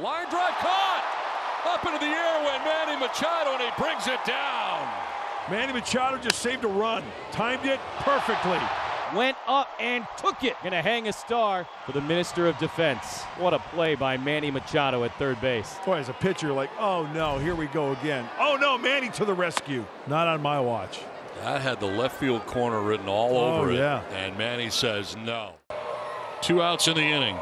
Line drive caught. Up into the air went Manny Machado, and he brings it down. Manny Machado just saved a run. Timed it perfectly. Went up and took it. Gonna hang a star for the Minister of Defense. What a play by Manny Machado at third base. Boy, as a pitcher, like, oh no, here we go again. Oh no, Manny to the rescue. Not on my watch. That had the left field corner written all Oh, over it. yeah. And Manny says no. Two outs in the inning.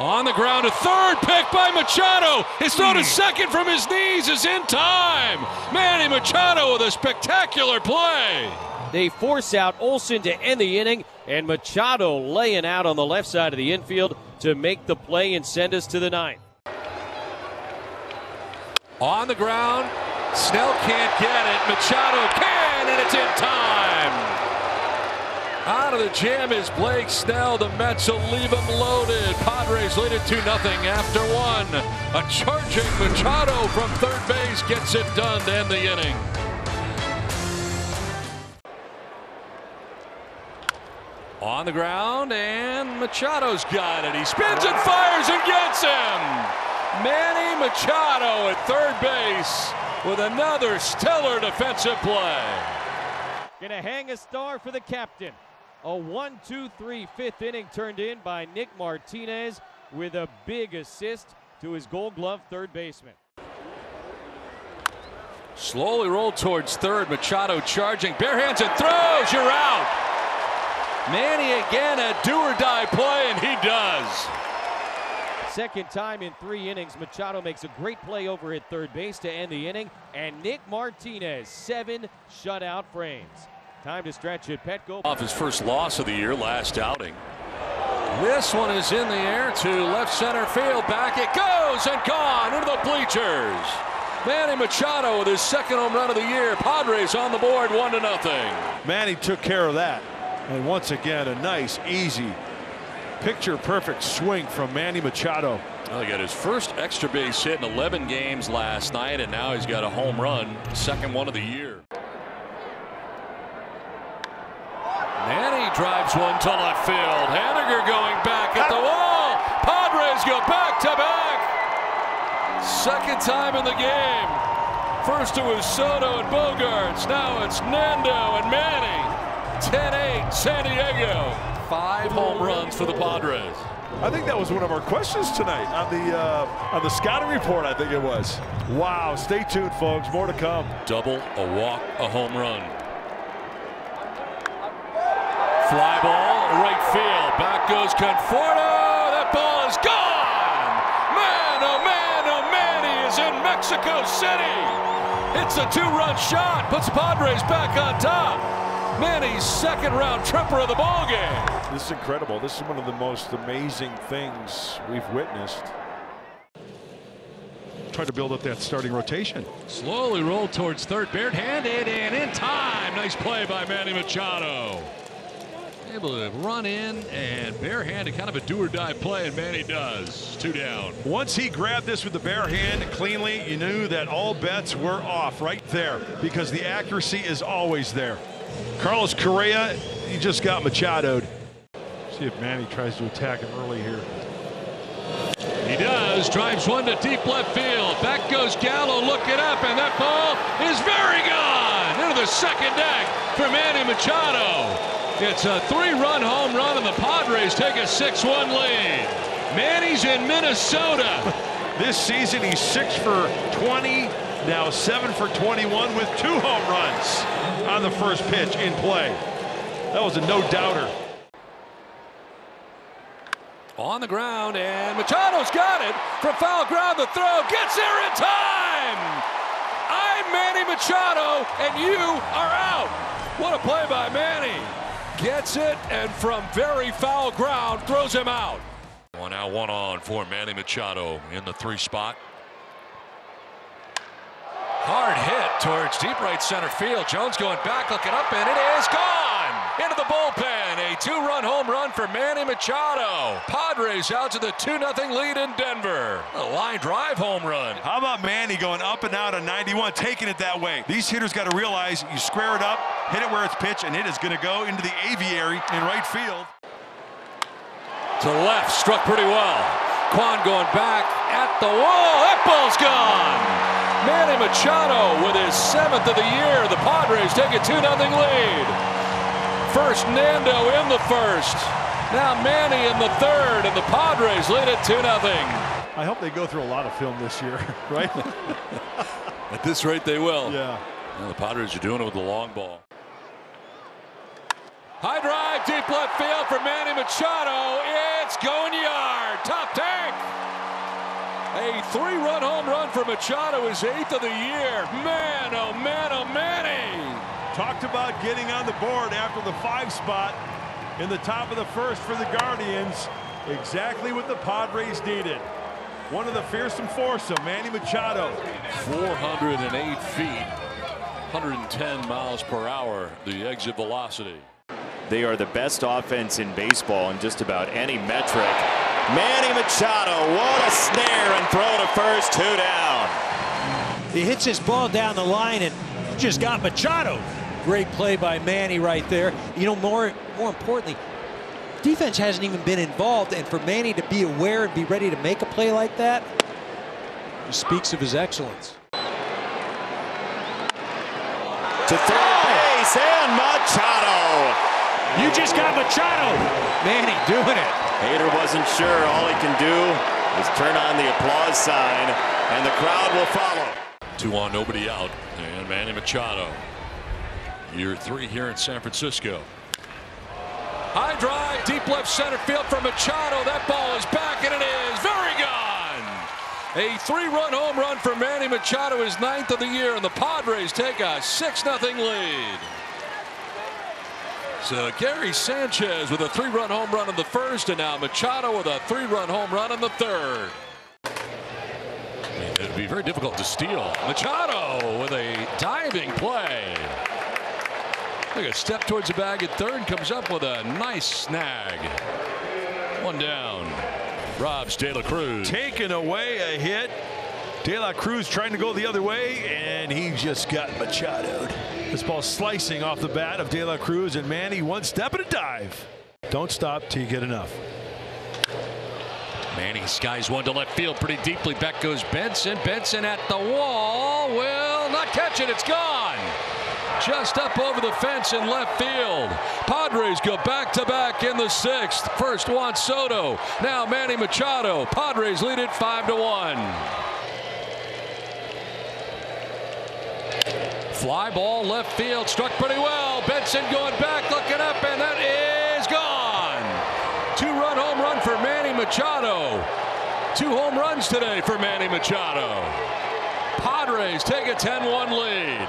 On the ground, a third pick by Machado. His throw to hmm. second from his knees is in time. Manny Machado with a spectacular play. They force out Olson to end the inning, and Machado laying out on the left side of the infield to make the play and send us to the ninth. On the ground, Snell can't get it. Machado can, and it's in time. Out of the jam is Blake Snell. The Mets will leave him loaded. Padres lead it 2 0 after one. A charging Machado from third base gets it done to end the inning. On the ground, and Machado's got it. He spins and fires and gets him. Manny Machado at third base with another stellar defensive play. Gonna hang a star for the captain. A 1 2 3 fifth inning turned in by Nick Martinez with a big assist to his gold glove third baseman. Slowly rolled towards third. Machado charging. Bare hands and throws. You're out. Manny again a do or die play, and he does. Second time in three innings, Machado makes a great play over at third base to end the inning, and Nick Martinez, seven shutout frames. Time to stretch it. Petco. Off his first loss of the year last outing. This one is in the air to left center field. Back it goes and gone into the bleachers. Manny Machado with his second home run of the year. Padres on the board, one to nothing. Manny took care of that. And once again, a nice, easy, picture perfect swing from Manny Machado. Well, he got his first extra base hit in 11 games last night, and now he's got a home run, second one of the year. Manny drives one to left field. Haniger going back at the wall. Padres go back to back. Second time in the game. First it was Soto and Bogaerts. Now it's Nando and Manny. 10-8 San Diego. Five home runs for the Padres. I think that was one of our questions tonight on the uh, on the scouting report. I think it was. Wow! Stay tuned, folks. More to come. Double, a walk, a home run. Fly ball, right field. Back goes Conforto. That ball is gone. Man, oh man, oh man, he is in Mexico City. It's a two-run shot. Puts the Padres back on top. Manny's second round tripper of the ball game. This is incredible. This is one of the most amazing things we've witnessed. Try to build up that starting rotation. Slowly rolled towards third, barehanded and in time. Nice play by Manny Machado. Able to run in and bare barehanded, kind of a do or die play, and Manny does. Two down. Once he grabbed this with the bare hand cleanly, you knew that all bets were off right there because the accuracy is always there. Carlos Correa, he just got Machadoed. See if Manny tries to attack him early here. He does. Drives one to deep left field. Back goes Gallo looking up, and that ball is very gone into the second deck for Manny Machado. It's a three-run home run, and the Padres take a 6-1 lead. Manny's in Minnesota. This season, he's six for 20, now seven for 21 with two home runs on the first pitch in play. That was a no-doubter. On the ground, and Machado's got it from foul ground. The throw gets there in time. I'm Manny Machado, and you are out. What a play by Manny. Gets it, and from very foul ground, throws him out. One out, one on for Manny Machado in the three spot. Hard hit towards deep right center field. Jones going back, looking up, and it is gone into the bullpen. A two-run home run for Manny Machado. Padres out to the 2-0 lead in Denver. A line drive home run. How about Manny going up and out on 91, taking it that way? These hitters got to realize you square it up, hit it where it's pitched, and it is going to go into the aviary in right field. To left, struck pretty well. Kwan going back at the wall. That ball's gone. Manny Machado with his seventh of the year. The Padres take a 2 0 lead. First Nando in the first. Now Manny in the third, and the Padres lead it 2 0. I hope they go through a lot of film this year, right? At this rate, they will. yeah. Now the Padres are doing it with the long ball. High drive, deep left field for Manny Machado. It's going yard. Top tank. A three-run home run for Machado, his eighth of the year. Man, oh man, oh Manny. Talked about getting on the board after the five spot in the top of the first for the Guardians. Exactly what the Padres needed. One of the fearsome foursome, Manny Machado. 408 feet, 110 miles per hour, the exit velocity. They are the best offense in baseball in just about any metric. Manny Machado, what a snare and throw to first, two down. He hits his ball down the line and just got Machado. Great play by Manny right there. You know, more more importantly, defense hasn't even been involved, and for Manny to be aware and be ready to make a play like that, just speaks of his excellence. To third base and Machado. You just got Machado. Manny doing it. Hader wasn't sure. All he can do is turn on the applause sign, and the crowd will follow. Two on, nobody out, and Manny Machado. Year three here in San Francisco. High drive, deep left center field for Machado. That ball is back, and it is very gone. A three-run home run for Manny Machado, his ninth of the year, and the Padres take a 6-0 lead. So Gary Sanchez with a three-run home run in the first, and now Machado with a three-run home run in the third. It'd be very difficult to steal. Machado with a diving play. Took a step towards the bag at third, comes up with a nice snag. One down. Robs De La Cruz. Taking away a hit. De La Cruz trying to go the other way, and he just got Machadoed. This ball slicing off the bat of De La Cruz, and Manny one step and a dive. Don't stop till you get enough. Manny skies one to left field pretty deeply. Back goes Benson. Benson at the wall. Will not catch it. It's gone. Just up over the fence in left field. Padres go back to back in the sixth. First Juan Soto. Now Manny Machado. Padres lead it five to one. Fly ball left field. Struck pretty well. Benson going back, looking up, and that is gone. Two run home run for Manny Machado. Two home runs today for Manny Machado. Padres take a 10 1 lead.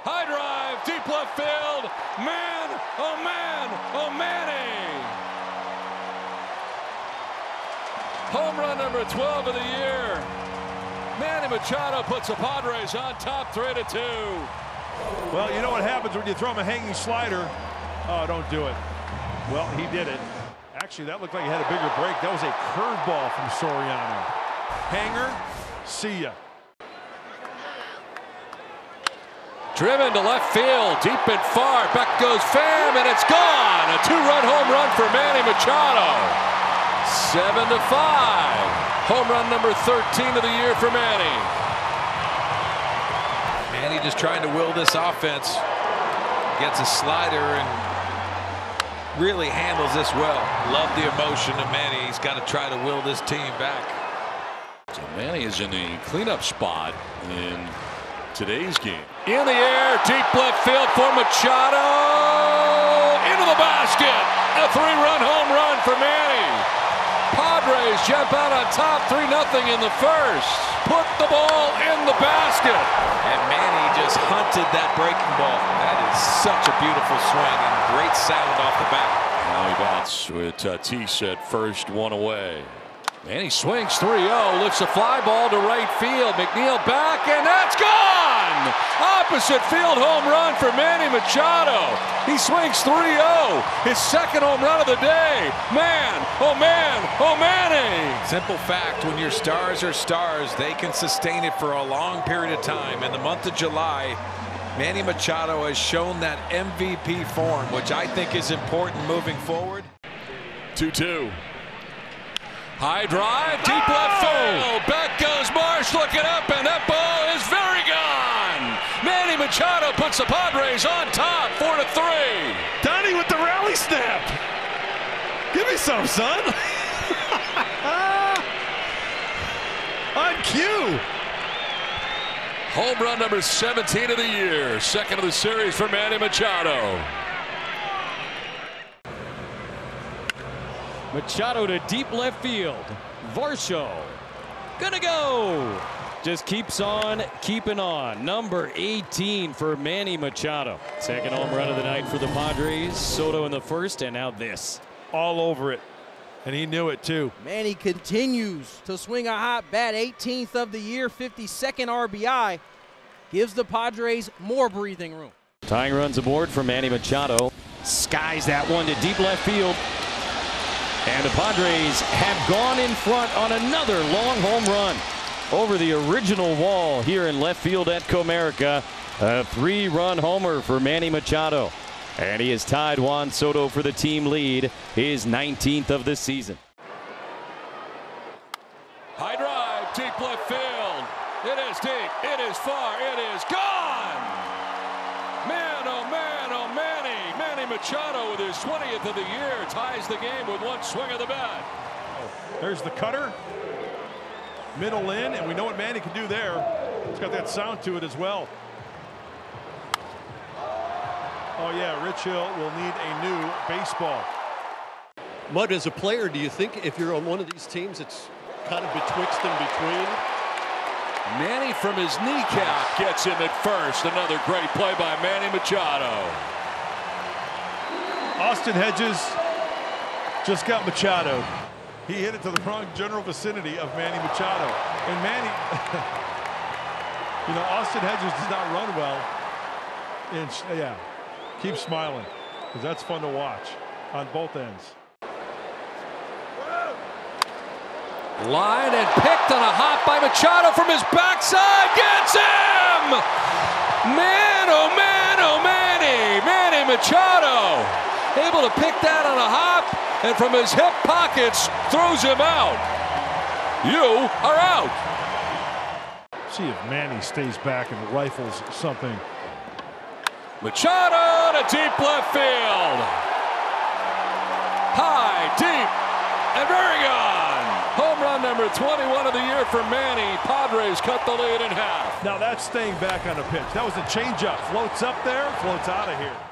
High drive, deep left field. Man, oh man, oh Manny. Home run number 12 of the year. Manny Machado puts the Padres on top 3 to 2. Well, you know what happens when you throw him a hanging slider? Oh, don't do it. Well, he did it. Actually, that looked like he had a bigger break. That was a curveball from Soriano. Hanger, see ya. Driven to left field, deep and far. Back goes Pham, and it's gone. A two-run home run for Manny Machado. Seven to five. Home run number 13 of the year for Manny. Manny just trying to will this offense. Gets a slider and really handles this well. Love the emotion of Manny. He's got to try to will this team back. So Manny is in the cleanup spot in today's game. In the air, deep left field for Machado. Into the basket. A three-run home run for Manny. Padres jump out on top 3 0 in the first. Put the ball in the basket. And Manny just hunted that breaking ball. That is such a beautiful swing and great sound off the bat. Now he bats with uh, Tatis at first, one away. Manny swings 3-0, lifts a fly ball to right field. McNeil back, and that's gone! Opposite field home run for Manny Machado. He swings 3-0, his second home run of the day. Man, oh man, oh Manny! Simple fact, when your stars are stars, they can sustain it for a long period of time. In the month of July, Manny Machado has shown that MVP form, which I think is important moving forward. 2-2. High drive, deep left field. Oh! Back goes Marsh looking up, and that ball is very gone. Manny Machado puts the Padres on top, four to three. Donnie with the rally snap. Give me some, son. on cue. Home run number 17 of the year, second of the series for Manny Machado. Machado to deep left field. Varsho gonna go. Just keeps on keeping on. Number 18 for Manny Machado. Second home run of the night for the Padres. Soto in the first, and now this. All over it. And he knew it too. Manny continues to swing a hot bat. 18th of the year, 52nd RBI. Gives the Padres more breathing room. Tying runs aboard for Manny Machado. Skies that one to deep left field. And the Padres have gone in front on another long home run over the original wall here in left field at Comerica. A three-run homer for Manny Machado. And he has tied Juan Soto for the team lead, his 19th of the season. High drive, deep left field. It is deep, it is far, it is gone. Man, oh man, oh Manny. Manny Machado with his 20th of the year ties the game with one swing of the bat. There's the cutter. Middle in, and we know what Manny can do there. It's got that sound to it as well. Oh yeah, Rich Hill will need a new baseball. Mud, as a player, do you think if you're on one of these teams, it's kind of betwixt and between? Manny from his kneecap gets him at first. Another great play by Manny Machado. Austin Hedges just got Machado. He hit it to the wrong general vicinity of Manny Machado. And Manny, you know, Austin Hedges does not run well. And yeah, keep smiling because that's fun to watch on both ends. Line and picked on a hop by Machado from his backside. Gets him! Man, oh man, oh Manny. Manny Machado able to pick that on a hop and from his hip pockets throws him out. You are out. See if Manny stays back and rifles something. Machado to deep left field. High, deep, and very gone. Home run number 21 of the year for Manny. Padres cut the lead in half. Now that's staying back on the pitch. That was a changeup. Floats up there, floats out of here.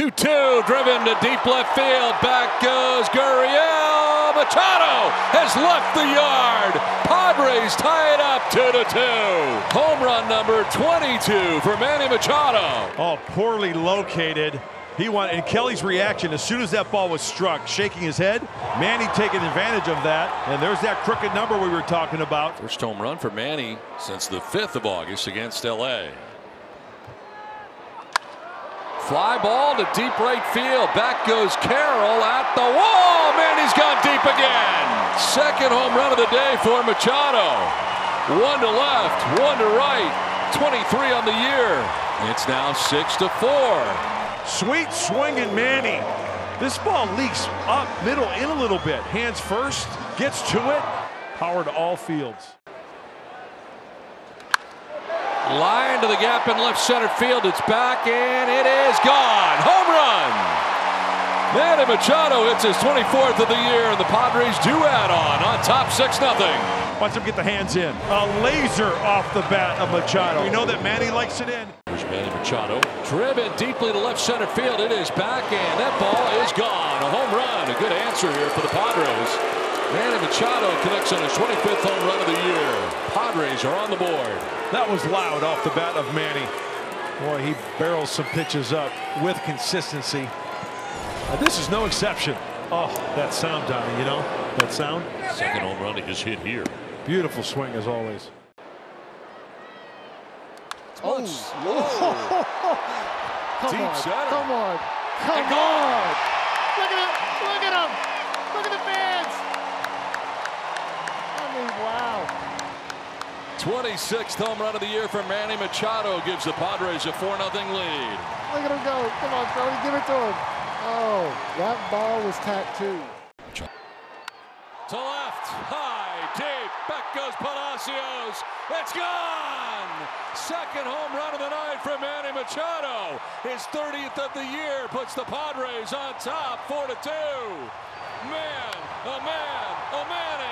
2-2 driven to deep left field. Back goes Gurriel. Machado has left the yard. Padres tie it up 2 2. Home run number 22 for Manny Machado. Oh, poorly located. He wanted, and Kelly's reaction as soon as that ball was struck, shaking his head. Manny taking advantage of that, and there's that crooked number we were talking about. First home run for Manny since the 5th of August against LA. Fly ball to deep right field. Back goes Carroll at the wall. Manny's gone deep again. Second home run of the day for Machado. One to left, one to right. 23 on the year. It's now 6 to 4. Sweet swinging Manny. This ball leaks up middle in a little bit. Hands first, gets to it. Power to all fields. Line to the gap in left center field. It's back and it is gone. Home run. Manny Machado hits his 24th of the year, and the Padres do add on on top 6 0. Watch him get the hands in. A laser off the bat of Machado. We know that Manny likes it in. Here's Manny Machado. Driven deeply to left center field. It is back, and that ball is gone. A home run. A good answer here for the Padres. Manny Machado connects on his 25th home run of the year. Padres are on the board. That was loud off the bat of Manny. Boy, he barrels some pitches up with consistency. Uh, this is no exception. Oh, that sound, Donnie, you know? That sound? Second home run he is hit here. Beautiful swing as always. Oh, Come Deep on, center. come on, come on. Look at it, look at him. Wow. 26th home run of the year for Manny Machado gives the Padres a 4 0 lead. Look at him go. Come on, Tony, give it to him. Oh, that ball was tattooed. To left, high, deep. Back goes Palacios. It's gone. Second home run of the night for Manny Machado. His 30th of the year puts the Padres on top, four to two. Man, a man, oh a Manny.